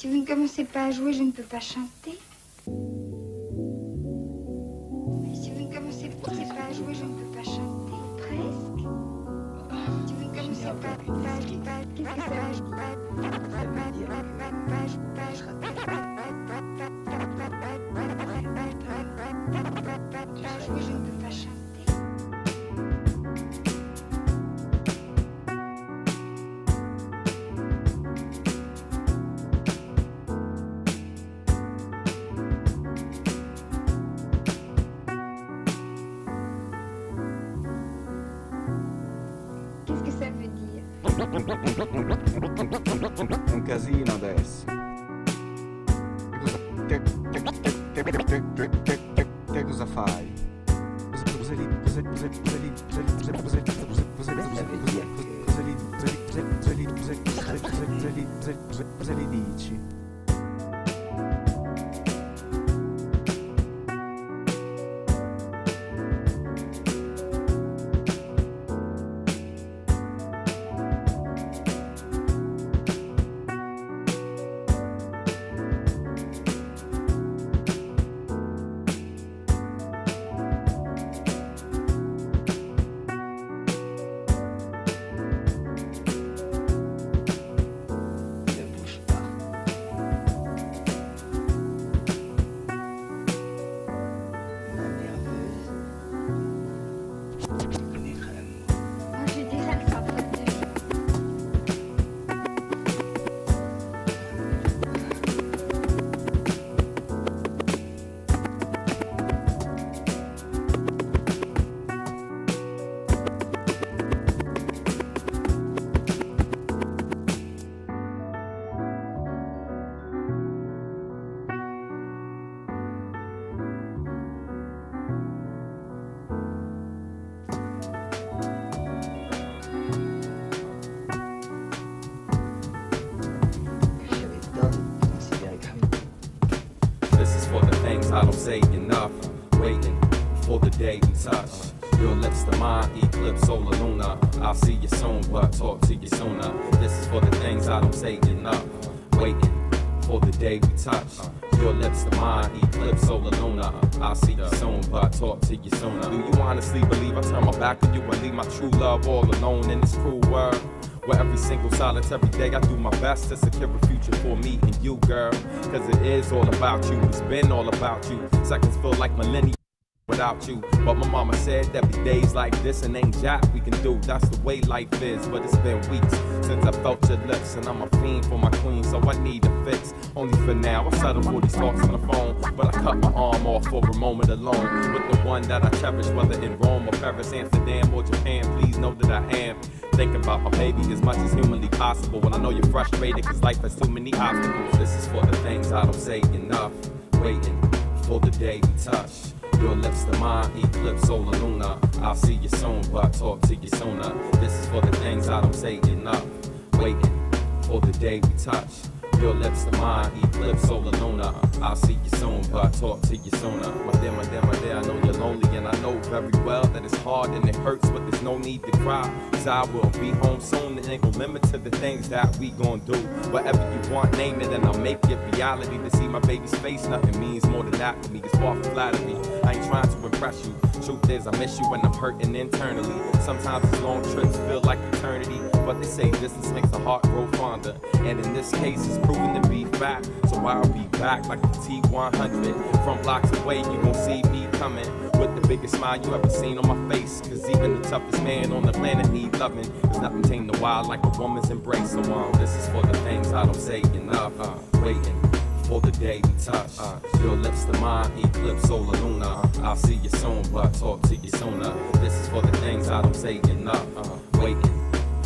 Si vous ne commencez pas à jouer, je ne peux pas chanter. Si vous ne commencez pas à jouer, je ne peux pas chanter. Presque. Si vous ne commencez pas, que ça Pas Un casino adesso. che te, te, te cosa fai? Cosa li Cosa lì? Cosa lì? Cosa lì? Cosa lì? Cosa lì? Cosa lì dici? Touch. Your lips to mine, eclipse solar luna. I'll see you soon, but talk to you sooner. This is for the things I don't say enough. Waiting for the day we touch. Your lips to mine, eclipse solar luna. I'll see you soon, but talk to you sooner. Do you honestly believe I turn my back on you and leave my true love all alone in this cruel world? Where every single solitary day I do my best to secure a future for me and you, girl. Cause it is all about you, it's been all about you. Seconds feel like millennia without you. But my mama said that be days like this and ain't jack we can do. That's the way life is. But it's been weeks since I felt your lips, and I'm a fiend for my queen, so I need a fix. Only for now, I settle for these talks on the phone. But I cut my arm off for a moment alone with the one that I cherish, whether in Rome or Paris, Amsterdam or Japan. Please know that I am thinking about my baby as much as humanly possible. When I know you're frustrated, cause life has too many obstacles. This is for the things I don't say enough. Waiting for the day we touch. Your lips to mine, eclipse solar luna. I'll see you soon, but talk to you sooner. This is for the things I don't say enough. Waiting for the day we touch. Your lips to mine, eclipse solar luna. I'll see you soon, but I talk to you sooner. My dear, my dear, my dear, I know you're lonely, and I know very well that it's hard and it hurts, but there's no need to cry. Cause I will be home soon, and ain't no limit to the things that we gon' do. Whatever you want, name it, and I'll make it reality. To see my baby's face, nothing means more than that to me. It's far from flattery. I ain't trying to impress you. Truth is, I miss you when I'm hurting internally. Sometimes these long trips feel like eternity, but they say distance makes the heart grow fonder. And in this case, it's proven to be fact. So I'll be back like the T100. From blocks away, you gon' see me coming with the biggest smile you ever seen on my face. Cause even the toughest man on the planet need loving. There's nothing tame the wild like a woman's embrace. So um, this is for the things I don't say enough. Uh, waiting for the day we touch. Uh, your lips to mine, eclipse solar luna. I'll see you soon, but talk to you sooner. This is for the things I don't say enough. Uh, waiting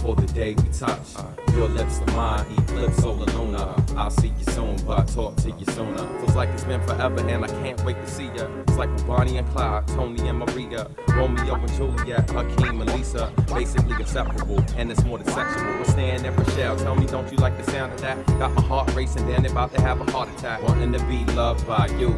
for the day we touch. Your lips to mine, eclipse solar luna. I'll see you soon, but I talk to you sooner. Feels like it's been forever, and I can't wait to see ya. It's like Bonnie and Clyde, Tony and Maria, Romeo and Juliet, Hakeem and Lisa. Basically inseparable, and it's more than sexual. But Stan and Rochelle, tell me, don't you like the sound of that? Got my heart racing, then about to have a heart attack. Wanting to be loved by you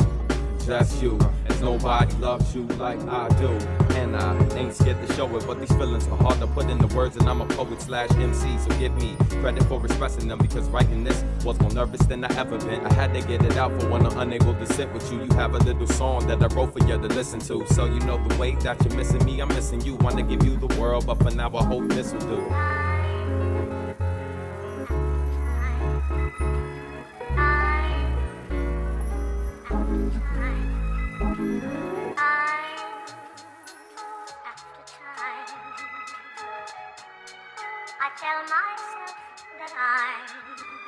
just you. As nobody loves you like I do. I ain't scared to show it, but these feelings are hard to put into words. And I'm a poet slash MC, so give me credit for expressing them because writing this was more nervous than I ever been. I had to get it out for when I'm unable to sit with you. You have a little song that I wrote for you to listen to, so you know the way that you're missing me, I'm missing you. Wanna give you the world, but for now I hope this will do. I tell myself that I'm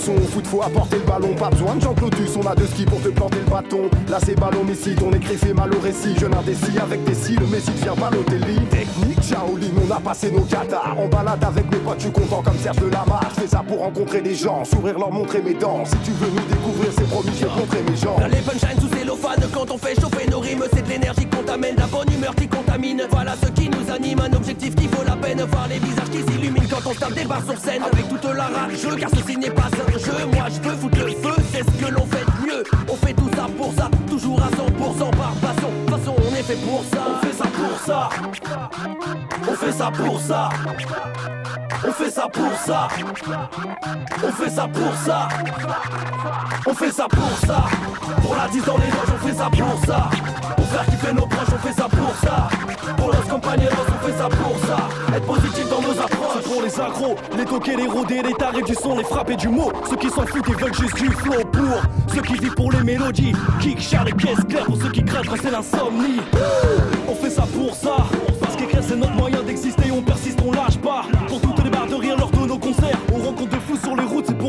du son, foot faut apporter le ballon, pas besoin de Jean-Claude on a deux skis pour te planter le bâton. Là c'est ballon Messi, ton écrit fait mal au récit, jeune indécis avec des si, le Messi devient Balotelli. Technique, Shaolin, on a passé nos catars, en balade avec mes potes, je suis content comme Serge de Lamarche. Je fais ça pour rencontrer des gens, sourire leur montrer mes dents. Si tu veux nous découvrir, c'est promis, je vais montrer mes gens. Dans les punchlines sous cellophane Quand on fait chauffer nos rimes C'est de l'énergie t'amène La bonne humeur qui contamine. Voilà ce qui nous anime Un objectif qui vaut la peine. Voir les visages qui s'illuminent Quand on tape des barres sur scène. Avec toute la rage Car ceci n'est pas un jeu. Moi je veux foutre le feu C'est ce que l'on fait de mieux. On fait tout ça pour ça Toujours à 100% par passion. De toute façon on est fait pour ça. On fait ça pour ça. On fait ça pour ça. On fait ça pour ça. On fait ça pour ça. On fait ça pour ça. Pour la 10 dans les loges on fait ça pour ça Faire kiffer nos proches on fait ça pour ça Pour los compañeros on fait ça pour ça Être positif dans nos approches pour les agros, les toqués, les rodés, les tarés du son, les frappés du mot. Ceux qui s'en foutent et veulent juste du flow pour ceux qui vivent pour les mélodies. Kick, char, les pièces claires pour ceux qui quand c'est l'insomnie. On fait ça pour ça, parce qu'écrire c'est notre moyen d'exister. On persiste, on lâche pas.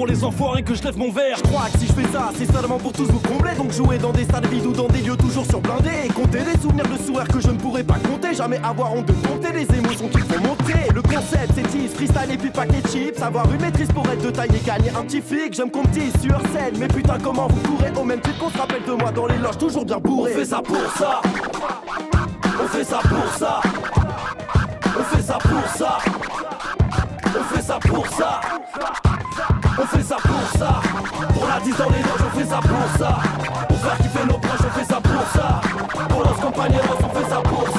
Pour les enfoirés que je lève mon verre. Je que si je fais ça, c'est seulement pour tous vous combler. Donc jouer dans des stades vides ou dans des lieux toujours surblindés. Et compter les souvenirs de sourires que je ne pourrais pas compter. Jamais avoir honte de compter les émotions qui font monter. Le concept c'est tease, freestyle et puis paquet chips. Avoir une maîtrise pour être de taille et gagner un petit flic. J'aime qu'on me sur scène. Mais putain, comment vous courez au même titre qu'on se rappelle de moi dans les loges, toujours bien bourré. On fait ça pour ça. On fait ça pour ça. On fait ça pour ça. On fait ça pour ça. On fait ça pour ça. Pour la 10 dans les loges, on fait ça pour ça. Pour faire kiffer nos proches, on fait ça pour ça. Pour los compañeros, on fait ça pour ça.